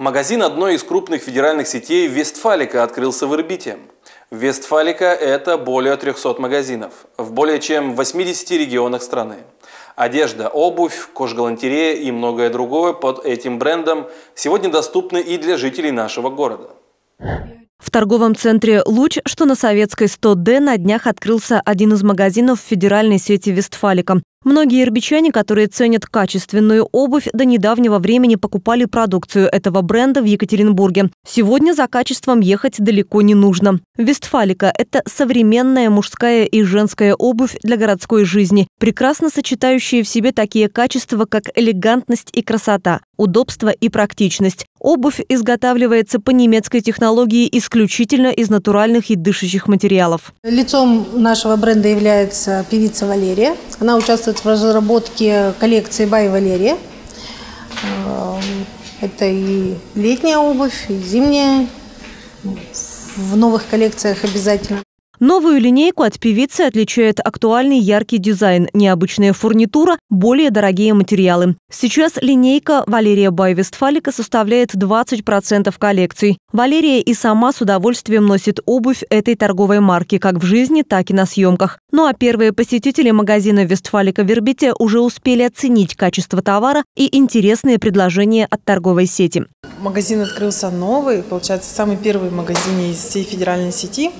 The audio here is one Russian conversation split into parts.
Магазин одной из крупных федеральных сетей Вестфалика открылся в Ирбите. Вестфалика – это более 300 магазинов в более чем 80 регионах страны. Одежда, обувь, кожгалантерея и многое другое под этим брендом сегодня доступны и для жителей нашего города. В торговом центре «Луч», что на Советской 100Д, на днях открылся один из магазинов федеральной сети «Вестфалика». Многие ирбичане, которые ценят качественную обувь, до недавнего времени покупали продукцию этого бренда в Екатеринбурге. Сегодня за качеством ехать далеко не нужно. Вестфалика – это современная мужская и женская обувь для городской жизни, прекрасно сочетающая в себе такие качества, как элегантность и красота, удобство и практичность. Обувь изготавливается по немецкой технологии исключительно из натуральных и дышащих материалов. Лицом нашего бренда является певица Валерия. Она участвует участвует в разработке коллекции Бай Валерия. Эм, это и летняя обувь, и зимняя. В новых коллекциях обязательно. Новую линейку от певицы отличает актуальный яркий дизайн, необычная фурнитура, более дорогие материалы. Сейчас линейка Валерия Бай Вестфалика составляет 20% коллекций. Валерия и сама с удовольствием носит обувь этой торговой марки как в жизни, так и на съемках. Ну а первые посетители магазина Вестфалика Вербите уже успели оценить качество товара и интересные предложения от торговой сети. Магазин открылся новый, получается, самый первый магазин из всей федеральной сети.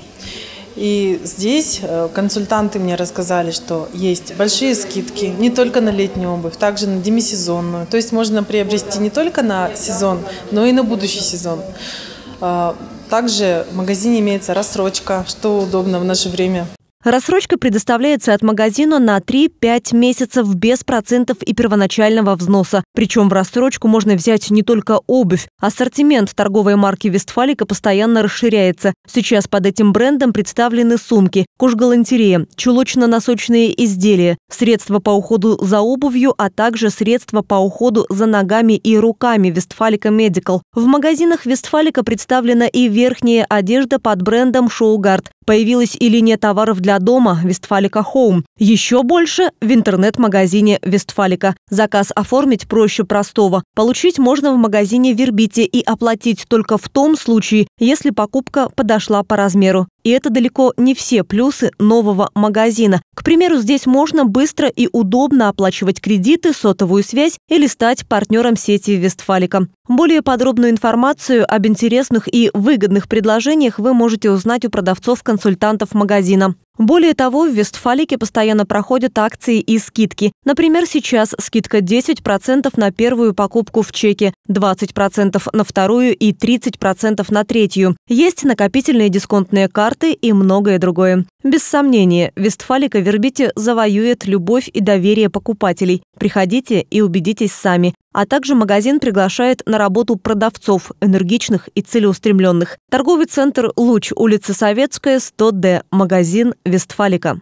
И здесь э, консультанты мне рассказали, что есть большие скидки не только на летнюю обувь, также на демисезонную. То есть можно приобрести не только на сезон, но и на будущий сезон. А, также в магазине имеется рассрочка, что удобно в наше время. Рассрочка предоставляется от магазина на 3-5 месяцев без процентов и первоначального взноса. Причем в рассрочку можно взять не только обувь. Ассортимент торговой марки «Вестфалика» постоянно расширяется. Сейчас под этим брендом представлены сумки, кожгалантерея, чулочно-носочные изделия, средства по уходу за обувью, а также средства по уходу за ногами и руками «Вестфалика Медикал». В магазинах «Вестфалика» представлена и верхняя одежда под брендом «Шоугард». Появилась и линия товаров для дома «Вестфалика Хоум». Еще больше в интернет-магазине «Вестфалика». Заказ оформить проще простого. Получить можно в магазине Вербите и оплатить только в том случае, если покупка подошла по размеру. И это далеко не все плюсы нового магазина. К примеру, здесь можно быстро и удобно оплачивать кредиты, сотовую связь или стать партнером сети Вестфалика. Более подробную информацию об интересных и выгодных предложениях вы можете узнать у продавцов-консультантов магазина. Более того, в Вестфалике постоянно проходят акции и скидки. Например, сейчас скидка 10% на первую покупку в чеке, 20% на вторую и 30% на третью. Есть накопительные дисконтные карты и многое другое. Без сомнения, Вестфалика Вербите завоюет любовь и доверие покупателей. Приходите и убедитесь сами. А также магазин приглашает на работу продавцов, энергичных и целеустремленных. Торговый центр «Луч», улица Советская, 100Д, магазин «Вестфалика».